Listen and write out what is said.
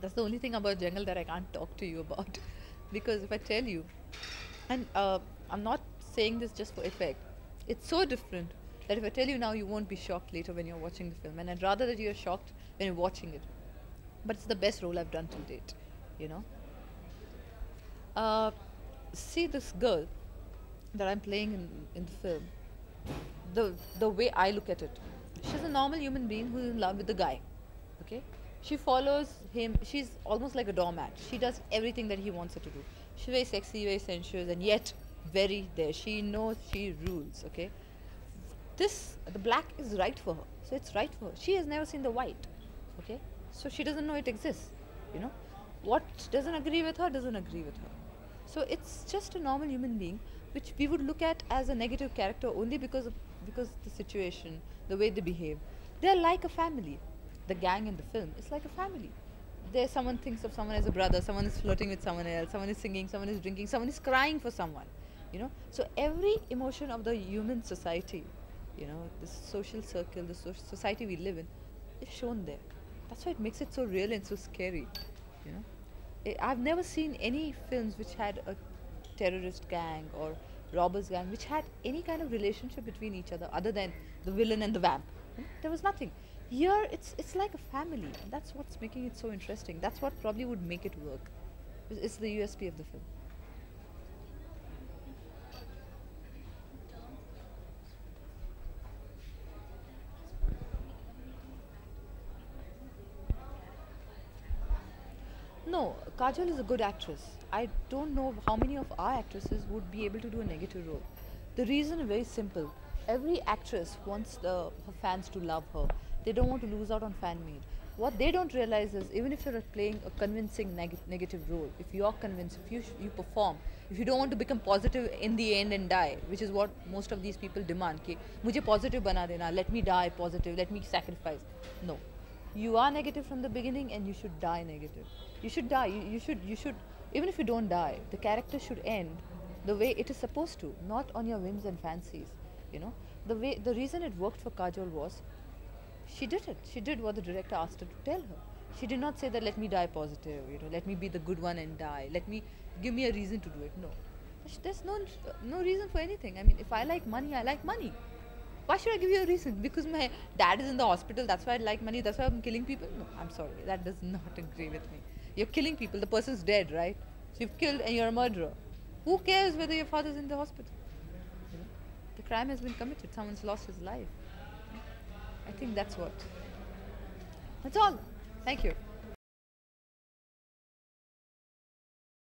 That's the only thing about jungle that I can't talk to you about. because if I tell you, and uh, I'm not saying this just for effect, it's so different that if I tell you now, you won't be shocked later when you're watching the film. And I'd rather that you're shocked when you're watching it. But it's the best role I've done till date, you know. Uh, see this girl that I'm playing in, in the film, the, the way I look at it, she's a normal human being who's in love with the guy, okay? She follows him, she's almost like a doormat. She does everything that he wants her to do. She's very sexy, very sensuous, and yet very there. She knows she rules, okay? This, the black is right for her, so it's right for her. She has never seen the white, okay? So she doesn't know it exists, you know? What doesn't agree with her doesn't agree with her. So it's just a normal human being, which we would look at as a negative character only because of because the situation, the way they behave. They're like a family. The gang in the film is like a family. There, someone thinks of someone as a brother, someone is flirting with someone else, someone is singing, someone is drinking, someone is crying for someone. You know, so every emotion of the human society, you know, the social circle, the so- society we live in, is shown there. That's why it makes it so real and so scary. You know. I- I've never seen any films which had a terrorist gang or robbers gang which had any kind of relationship between each other other than the villain and the vamp. There was nothing. Here it's it's like a family. And that's what's making it so interesting. That's what probably would make it work. It's- the USP of the film. No, Kajol is a good actress. I don't know how many of our actresses would be able to do a negative role. The reason is very simple. Every actress wants the her fans to love her. They don't want to lose out on fan made. What they don't realize is even if you're playing a convincing neg negative role, if you're convinced, if you, you perform, if you don't want to become positive in the end and die, which is what most of these people demand, ki, mujhe positive bana dena, let me die positive, let me sacrifice. No. You are negative from the beginning and you should die negative. You should die. you, you should, you should, even if you don't die, the character should end the way it is supposed to, not on your whims and fancies. You know, the way the reason it worked for Kajol was she did it she did what the director asked her to tell her she did not say that let me die positive you know let me be the good one and die let me give me a reason to do it no There's- no no reason for anything i mean if i like money i like money why should I give you a reason? Because my dad is in the hospital, that's why I like money, that's why I'm killing people? No, I'm sorry, that does not agree with me. You're killing people, the person's dead, right? So you've killed and you're a murderer. Who cares whether your father's in the hospital? The crime has been committed, someone's lost his life. I think that's what. That's all. Thank you.